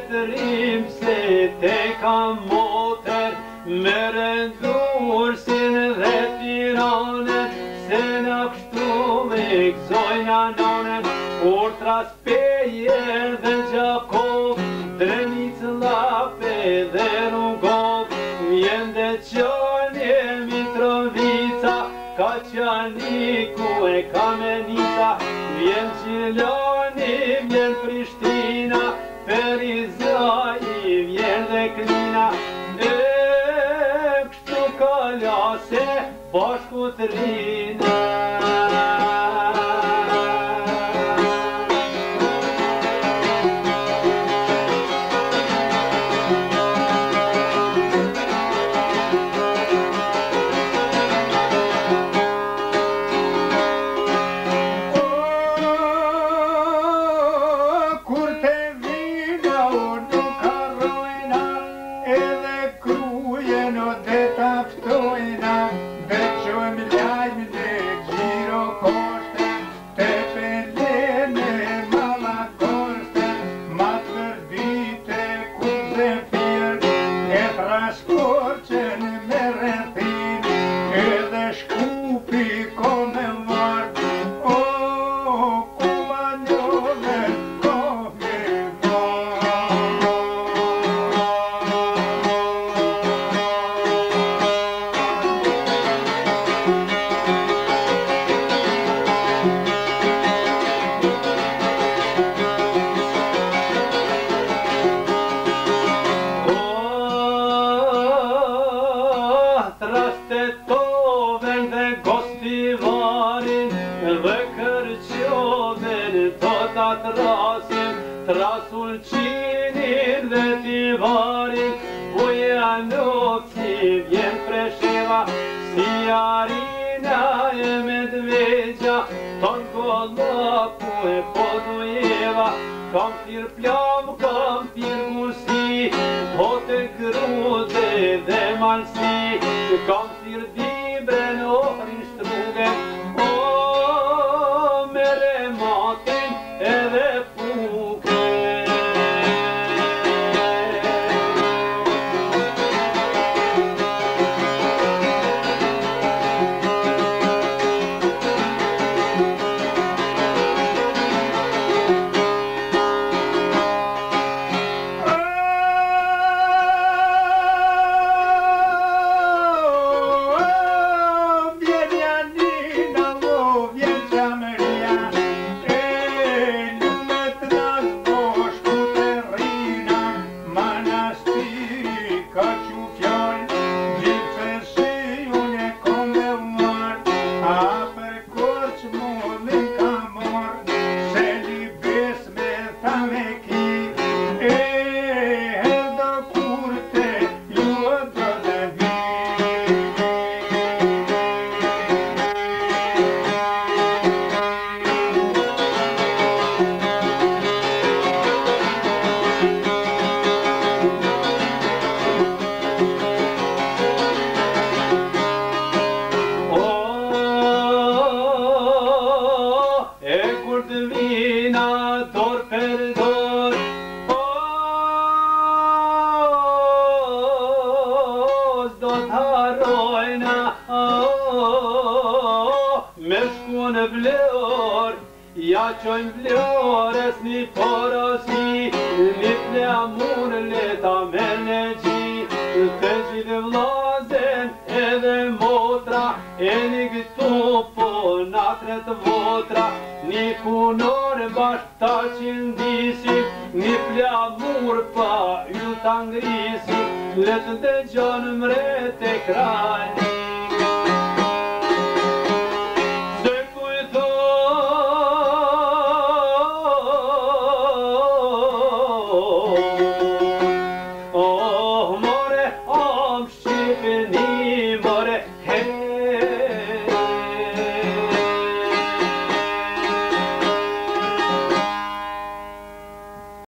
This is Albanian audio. vetërim se te ka motër Me rëndur si në dhe tirane Se në kështu me këzojnë anane Por të dhe gjakov Dreni lape dhe rungov Njën dhe qënë e mitrovica Ka qani ku e kamenica Vjen që lani, vjen prishti Për i zëjë i vjerë dhe klina E kështu këllase bashku rinë dhe kërqoven të të trasin, trasul qinin dhe t'i varin, po janë ofsin, jenë preshiva, si arina e medveqa, tonë kolloku e podu jeva, kam firë pjam, kam firë musi, po të krute dhe malsi, qojnë vlores një porosi Lip në amur leta me në qi Të gjithë vlazen edhe motra E një gjithu po në tret votra Një kunor bashk ta qindisi Një plja mur pa yll të ngrisi Letë të gjonë mre të krajnë